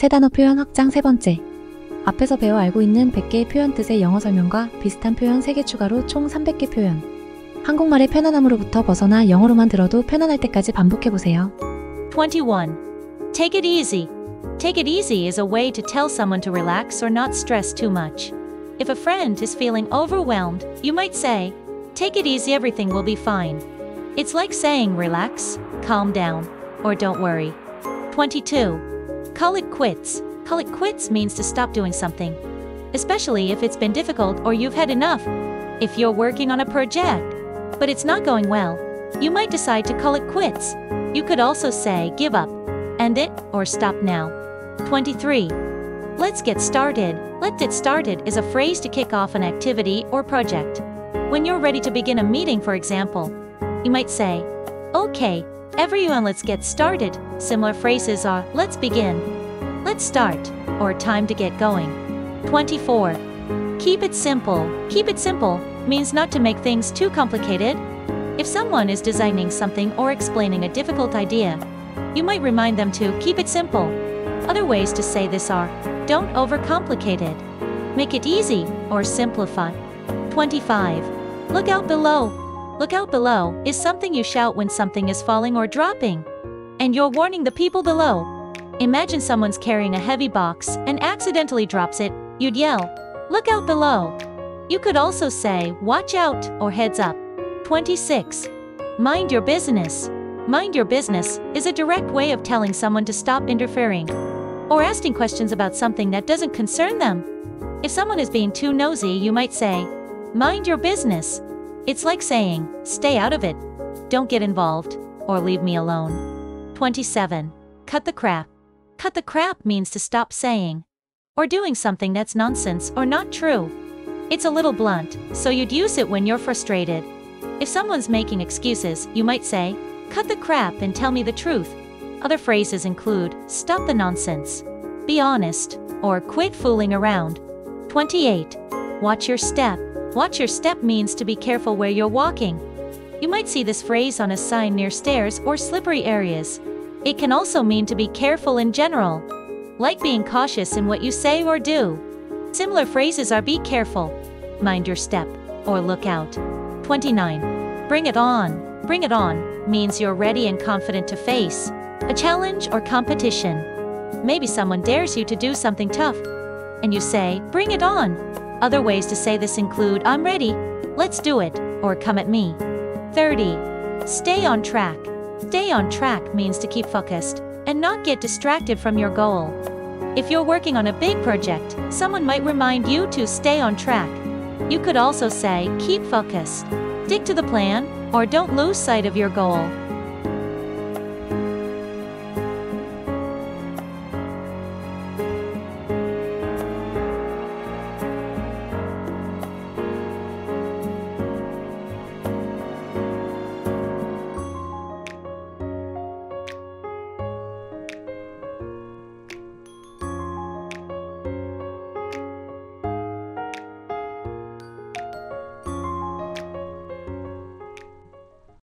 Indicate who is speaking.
Speaker 1: 세 단어 표현 확장 세 번째. 앞에서 배워 알고 있는 100개의 표현 뜻의 영어 설명과 비슷한 표현 3개 추가로 총 300개 표현. 한국말의 편안함으로부터 벗어나 영어로만 들어도 편안할 때까지 반복해 보세요.
Speaker 2: 21. Take it easy. Take it easy is a way to tell someone to relax or not stress too much. If a friend is feeling overwhelmed, you might say, Take it easy, everything will be fine. It's like saying relax, calm down, or don't worry. 22. Call it quits. Call it quits means to stop doing something, especially if it's been difficult or you've had enough. If you're working on a project, but it's not going well, you might decide to call it quits. You could also say give up, end it, or stop now. 23. Let's get started. Let's get started is a phrase to kick off an activity or project. When you're ready to begin a meeting, for example, you might say, Okay, everyone, let's get started. Similar phrases are let's begin, let's start, or time to get going. 24. Keep it simple. Keep it simple means not to make things too complicated. If someone is designing something or explaining a difficult idea, you might remind them to keep it simple. Other ways to say this are don't overcomplicate it, make it easy, or simplify. 25. Look out below. Look out below is something you shout when something is falling or dropping. And you're warning the people below. Imagine someone's carrying a heavy box and accidentally drops it, you'd yell, Look out below. You could also say, Watch out, or heads up. 26. Mind your business. Mind your business is a direct way of telling someone to stop interfering or asking questions about something that doesn't concern them. If someone is being too nosy, you might say, Mind your business. It's like saying, Stay out of it. Don't get involved, or leave me alone. 27. Cut the crap. Cut the crap means to stop saying or doing something that's nonsense or not true. It's a little blunt, so you'd use it when you're frustrated. If someone's making excuses, you might say, Cut the crap and tell me the truth. Other phrases include, Stop the nonsense, Be honest, or Quit fooling around. 28. Watch your step. Watch your step means to be careful where you're walking. You might see this phrase on a sign near stairs or slippery areas. It can also mean to be careful in general, like being cautious in what you say or do. Similar phrases are be careful, mind your step, or look out. 29. Bring it on. Bring it on means you're ready and confident to face a challenge or competition. Maybe someone dares you to do something tough, and you say, Bring it on. Other ways to say this include, I'm ready, let's do it, or come at me. 30. Stay on track. Stay on track means to keep focused and not get distracted from your goal. If you're working on a big project, someone might remind you to stay on track. You could also say, keep focused, stick to the plan, or don't lose sight of your goal.